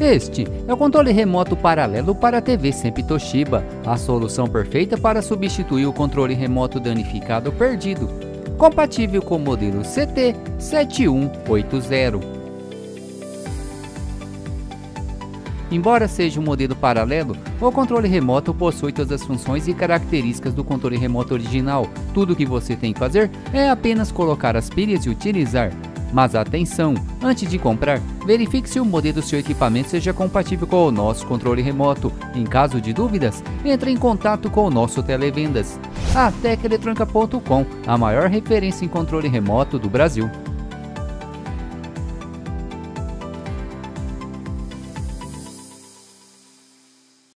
Este é o controle remoto paralelo para a TV Sempre Toshiba, a solução perfeita para substituir o controle remoto danificado ou perdido. Compatível com o modelo CT7180. Embora seja um modelo paralelo, o controle remoto possui todas as funções e características do controle remoto original. Tudo o que você tem que fazer é apenas colocar as pilhas e utilizar. Mas atenção, antes de comprar, verifique se o modelo do seu equipamento seja compatível com o nosso controle remoto. Em caso de dúvidas, entre em contato com o nosso televendas. A Teceletrônica.com, a maior referência em controle remoto do Brasil.